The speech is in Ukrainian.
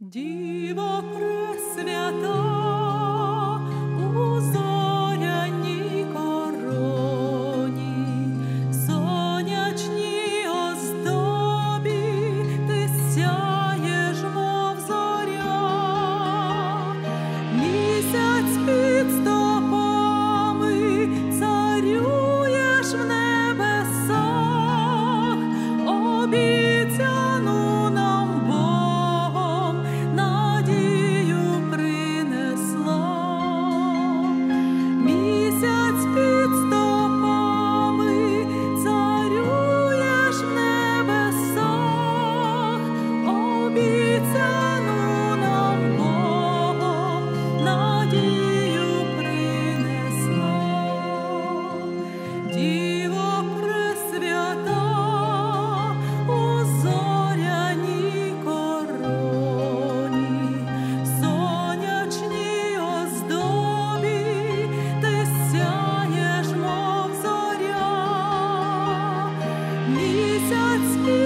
Діво пресвята, Let's